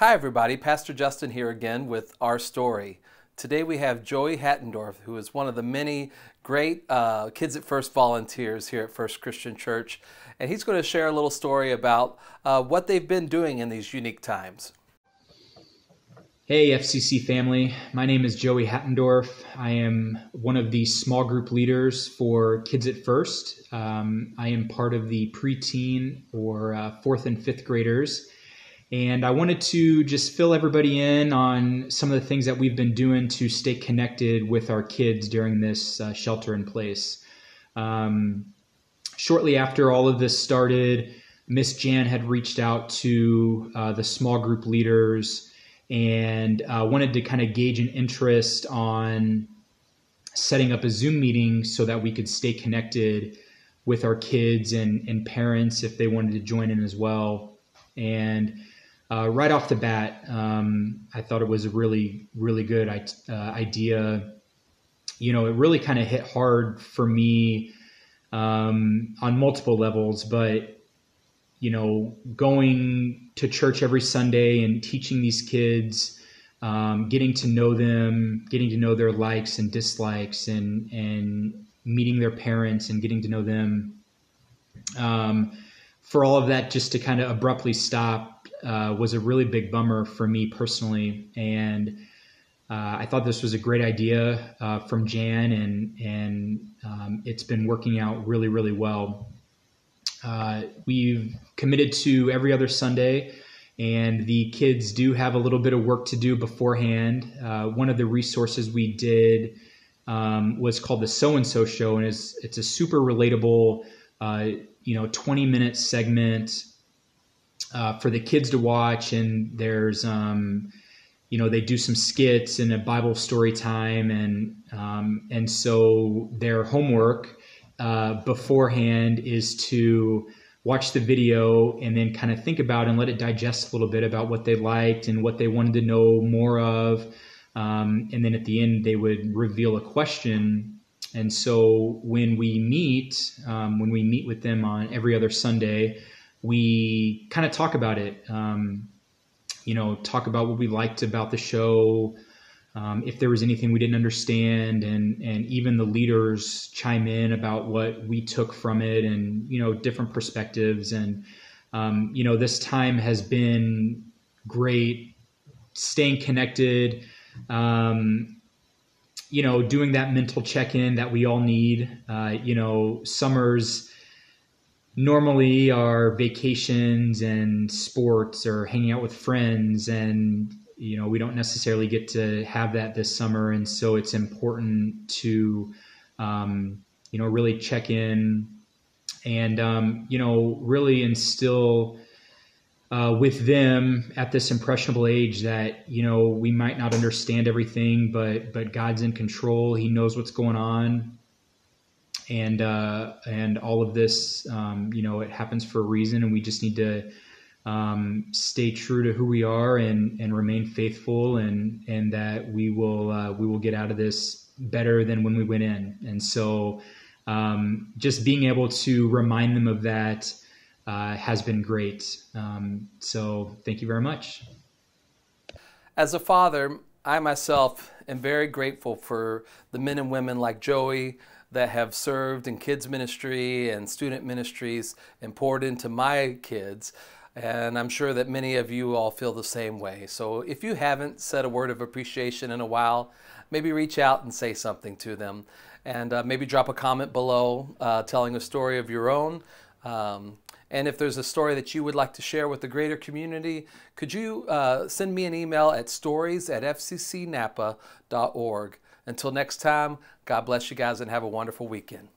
Hi, everybody. Pastor Justin here again with Our Story. Today we have Joey Hattendorf, who is one of the many great uh, Kids at First volunteers here at First Christian Church. And he's going to share a little story about uh, what they've been doing in these unique times. Hey, FCC family. My name is Joey Hattendorf. I am one of the small group leaders for Kids at First. Um, I am part of the preteen or uh, fourth and fifth graders and I wanted to just fill everybody in on some of the things that we've been doing to stay connected with our kids during this uh, shelter in place. Um, shortly after all of this started, Miss Jan had reached out to uh, the small group leaders and uh, wanted to kind of gauge an interest on setting up a Zoom meeting so that we could stay connected with our kids and, and parents if they wanted to join in as well. And uh, right off the bat, um, I thought it was a really, really good uh, idea. You know, it really kind of hit hard for me um, on multiple levels, but you know, going to church every Sunday and teaching these kids, um, getting to know them, getting to know their likes and dislikes, and and meeting their parents and getting to know them. Um, for all of that, just to kind of abruptly stop uh, was a really big bummer for me personally, and uh, I thought this was a great idea uh, from Jan, and and um, it's been working out really really well. Uh, we've committed to every other Sunday, and the kids do have a little bit of work to do beforehand. Uh, one of the resources we did um, was called the So and So Show, and it's it's a super relatable, uh, you know, twenty minute segment uh, for the kids to watch, and there's um, you know they do some skits and a Bible story time, and um, and so their homework uh, beforehand is to watch the video and then kind of think about and let it digest a little bit about what they liked and what they wanted to know more of. Um, and then at the end, they would reveal a question. And so when we meet, um, when we meet with them on every other Sunday, we kind of talk about it. Um, you know, talk about what we liked about the show, um, if there was anything we didn't understand, and and even the leaders chime in about what we took from it, and you know, different perspectives. And um, you know, this time has been great, staying connected. Um, you know, doing that mental check in that we all need. Uh, you know, summers normally are vacations and sports or hanging out with friends and you know we don't necessarily get to have that this summer and so it's important to um, you know really check in and um, you know really instill uh, with them at this impressionable age that you know we might not understand everything but but god's in control he knows what's going on and uh, and all of this, um, you know, it happens for a reason, and we just need to um, stay true to who we are and and remain faithful, and and that we will uh, we will get out of this better than when we went in. And so, um, just being able to remind them of that uh, has been great. Um, so, thank you very much. As a father, I myself am very grateful for the men and women like Joey that have served in kids ministry and student ministries and poured into my kids. And I'm sure that many of you all feel the same way. So if you haven't said a word of appreciation in a while, maybe reach out and say something to them. And uh, maybe drop a comment below uh, telling a story of your own. Um, and if there's a story that you would like to share with the greater community, could you uh, send me an email at stories at fccnapa.org. Until next time, God bless you guys and have a wonderful weekend.